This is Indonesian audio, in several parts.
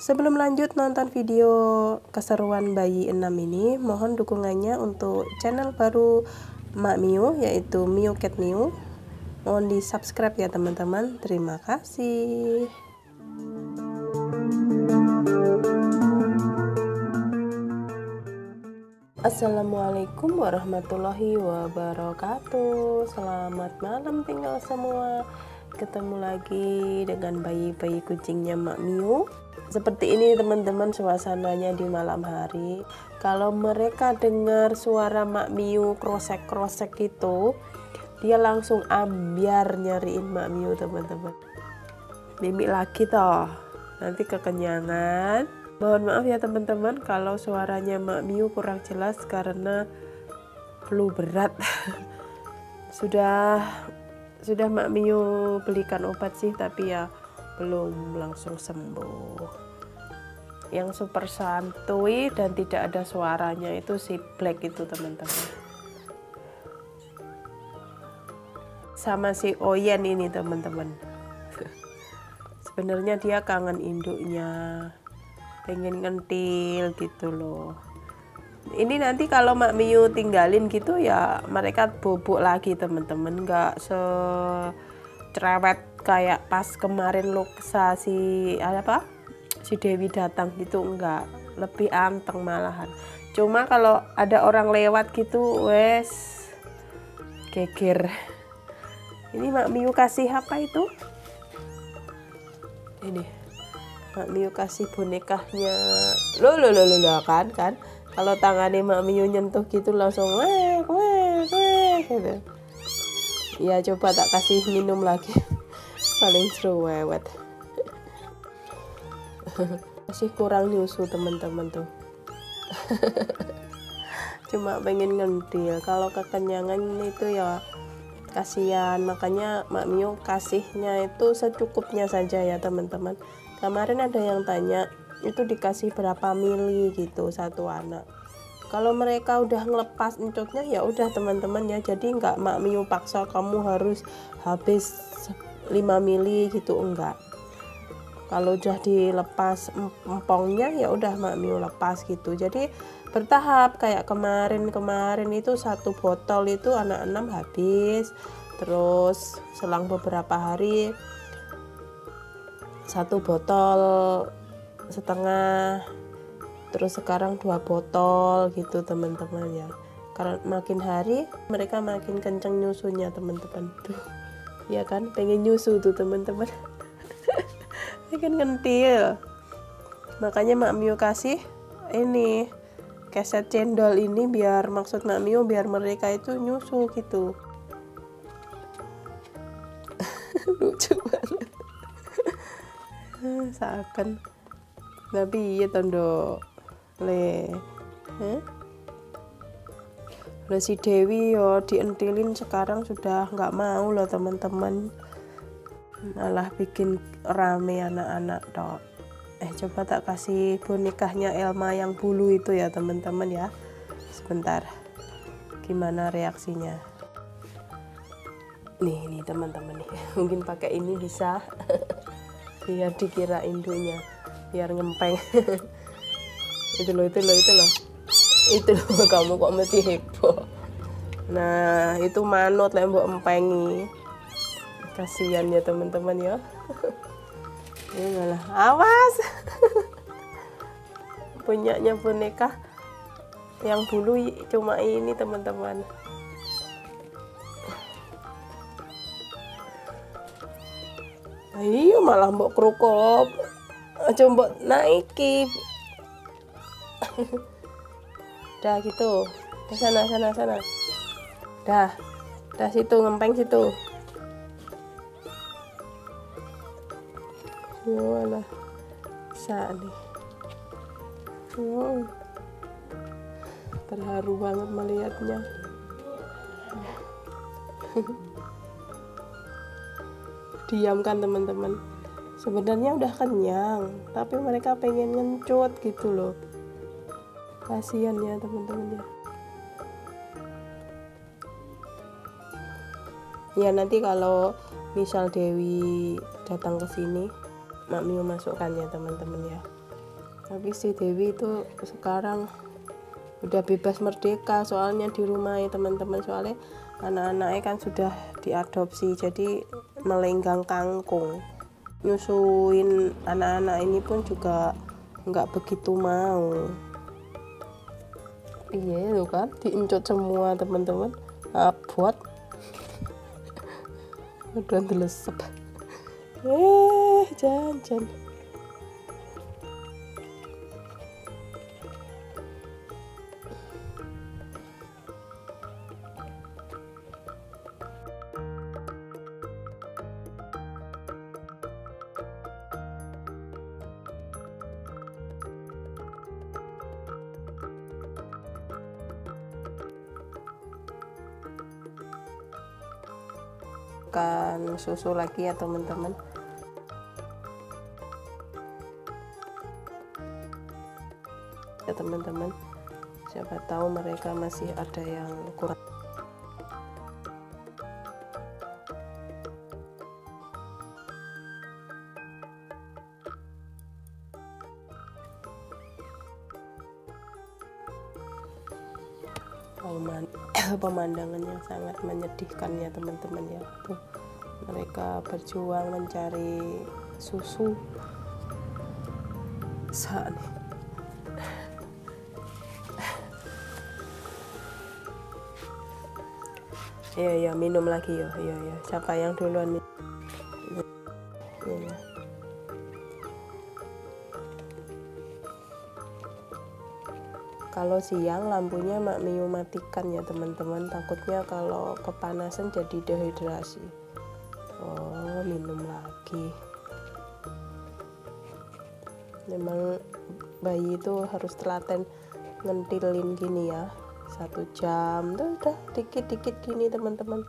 Sebelum lanjut nonton video keseruan bayi 6 ini, mohon dukungannya untuk channel baru Mak Miu yaitu Miu Cat Miu. Mohon di subscribe ya teman-teman. Terima kasih. Assalamualaikum warahmatullahi wabarakatuh Selamat malam tinggal semua Ketemu lagi dengan bayi-bayi kucingnya Mak Miu Seperti ini teman-teman suasananya di malam hari. Kalau mereka dengar suara Mak Miu krosek-krosek itu Dia langsung ambiar nyariin Mak Miu teman-teman. Mimik lagi toh Nanti kekenyangan. Mohon maaf ya teman-teman kalau suaranya Mak Miu kurang jelas karena flu berat. sudah sudah Mak Miu belikan obat sih tapi ya belum langsung sembuh. Yang super santuy dan tidak ada suaranya itu si Black itu teman-teman. Sama si Oyen ini teman-teman. Sebenarnya dia kangen induknya pengen ngentil gitu loh ini nanti kalau Mak Miu tinggalin gitu ya mereka bobok lagi teman-teman nggak se cerewet kayak pas kemarin Luksa si apa? Si Dewi datang gitu enggak lebih anteng malahan. Cuma kalau ada orang lewat gitu wes geger. Ini Mak Miu kasih apa itu? Ini Mak Miu kasih bonekanya. Lo lo lo lo kan kan? Kalau tangannya Mak Miu nyentuh gitu langsung weh weh weh gitu. Ya coba tak kasih minum lagi paling seru wewet masih kurang nyusu teman-teman tuh. Cuma pengen ngendil kalau kekenyangan itu ya kasihan. Makanya Mak Miu kasihnya itu secukupnya saja ya teman-teman. Kemarin ada yang tanya itu dikasih berapa mili? gitu satu anak. Kalau mereka udah ngelepas encoknya ya udah teman-teman ya. Jadi nggak mak miu paksa kamu harus habis 5 mili gitu enggak. Kalau udah dilepas empongnya ya udah mak miu lepas gitu. Jadi bertahap kayak kemarin-kemarin itu satu botol itu anak enam habis. Terus selang beberapa hari satu botol setengah. Terus sekarang dua botol gitu teman-teman ya. Karena makin hari mereka makin kenceng nyusunya teman-teman. Tuh ya kan? Pengen nyusu tuh teman-teman pengen ngentil. Makanya Mak Mio kasih ini keset cendol ini biar maksud Mak Mio biar mereka itu nyusu gitu. Lucu banget. Seakan. Tapi ya tondo. Le eh? Si Dewi yo dientilin. Sekarang sudah nggak mau loh teman-teman. Malah bikin rame anak-anak dok eh coba tak kasih bonekanya Elma yang bulu itu ya teman-teman ya. Sebentar. Gimana reaksinya? Nih nih teman-teman nih. Mungkin pakai ini bisa. Biar dikira induknya. Biar ngempeng. Itu loh itu loh itu loh itu loh kamu kok mesti heboh. Nah itu manut lah empengi. Kasihan ya teman-teman ya. Ini malah awas. Punyanya boneka yang bulu cuma ini teman-teman. Iya malah mbok aja mbok naiki dah gitu. Ke sana sana sana. Dah. Dah situ ngempeng situ. Yolah, bisa nih. Oh, terharu banget melihatnya. diam kan teman-teman. Sebenarnya udah kenyang tapi mereka pengen ngencut gitu loh kasihan ya teman-teman ya. Ya nanti kalau misal Dewi datang ke sini Mak Mio masukkan ya teman-teman ya. Tapi si Dewi itu sekarang udah bebas merdeka soalnya di rumah ya teman-teman. Soalnya anak-anaknya kan sudah diadopsi jadi melenggang kangkung. Nyusuin anak-anak ini pun juga nggak begitu mau iya itu kan. Diincut semua teman-teman. Abot udah telesep eh jangan makan susu lagi ya teman-teman. Ya teman-teman. Siapa tahu mereka masih ada yang kurang pemandangan yang sangat menyedihkan ya teman-teman ya. Tuh mereka berjuang mencari susu. Saat ya ya minum lagi ya ya ya siapa yang duluan siang lampunya mak Miu matikan ya teman-teman. Takutnya kalau kepanasan jadi dehidrasi. Oh minum lagi. Memang bayi itu harus telaten ngentilin gini ya satu jam. Tuh udah dikit-dikit gini teman-teman.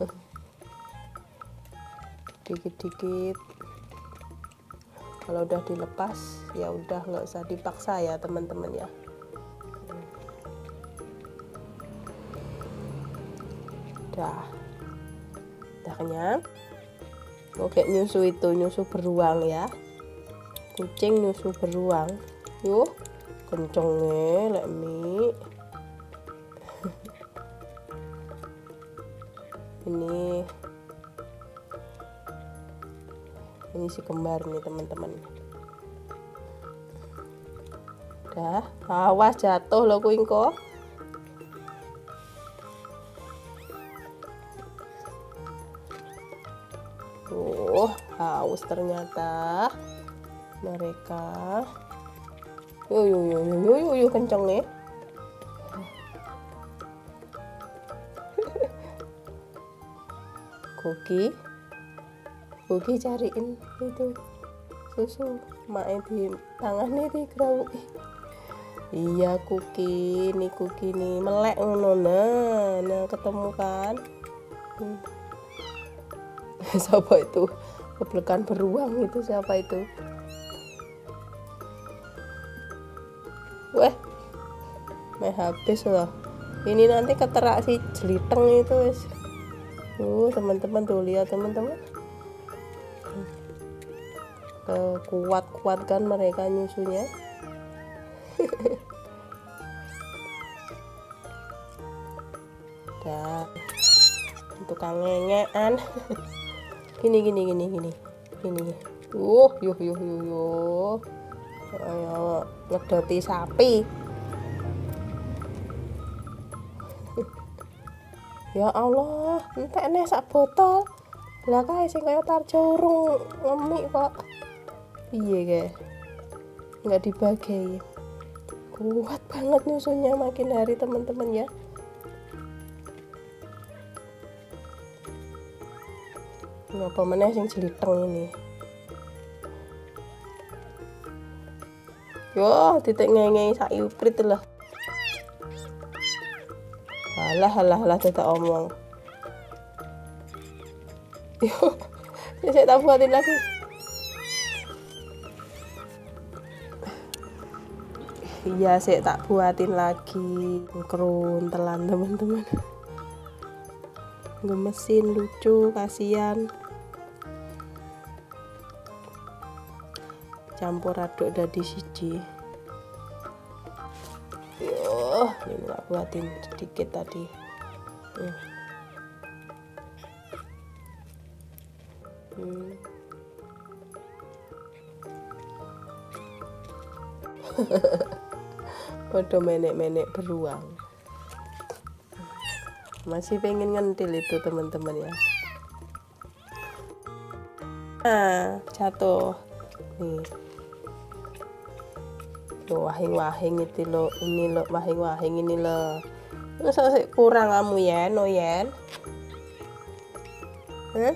Dikit-dikit. Kalau udah dilepas ya udah nggak usah dipaksa ya teman-teman ya udah. Udah kenyang? Oke nyusu itu nyusu beruang ya. Kucing nyusu beruang. Yuk kencengnya lek mi ini. Ini si kembar nih teman-teman. Dah awas jatuh loh kuingko oh haus ternyata. Mereka. Yo yo yo yo yo yo, yo kenceng nih. Cookie Bugi cariin itu susu. Mak di tangan di kerau. Iya kuki. Nih kuki nih melek ngono. Nah, nah ketemu kan? Hmm. siapa itu? Kebelekan beruang itu siapa itu? Weh meh habis loh. Ini nanti keterak si jeliteng itu uh teman-teman tuh lihat teman-teman. Kuat-kuat kan mereka nyusunya. Dah tukang ngengean gini gini gini gini. Gini uh yuh yuh yuh yuh. Ayo ngedoti sapi. Ya Allah entek nih sak botol. Lah kae sing kaya tarjurung ngemik kok iya guys nggak dibagi kuat banget nyusunya makin hari teman-teman ya ngapa mana yang jeliteng ini? Yo titik ngengeng sak uprit lah. Halah halah halah tidak omong. Yo saya tak buatin lagi. Iya sih tak buatin lagi. Keruntelan teman-teman. Gemesin lucu kasihan campur aduk dadi siji. Yo ini tak buatin sedikit tadi. Hmm. Hmm. Podo menek-menek beruang. Masih pengen ngentil itu teman-teman ya. Nah jatuh. Nih tuh wahing-wahing itu lo ini lo wahing-wahing ini lo. Masa kurang kamu ya no yen? Hah?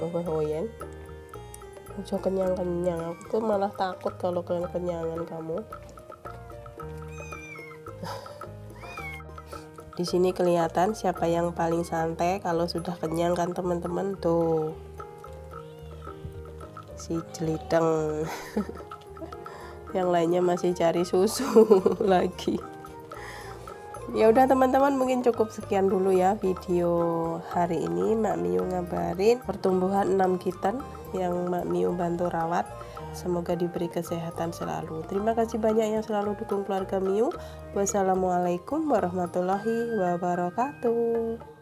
Oh, oh yen? Ojo kenyang-kenyang. Aku tuh malah takut kalau kalian kenyangan kamu. Di sini kelihatan siapa yang paling santai kalau sudah kenyang kan teman-teman? Tuh. Si jeliteng yang lainnya masih cari susu lagi ya udah teman-teman mungkin cukup sekian dulu ya video hari ini Mak Miu ngabarin pertumbuhan 6 kitten yang Mak Miu bantu rawat Semoga diberi kesehatan selalu. Terima kasih banyak yang selalu dukung keluarga Miu. Wassalamualaikum warahmatullahi wabarakatuh.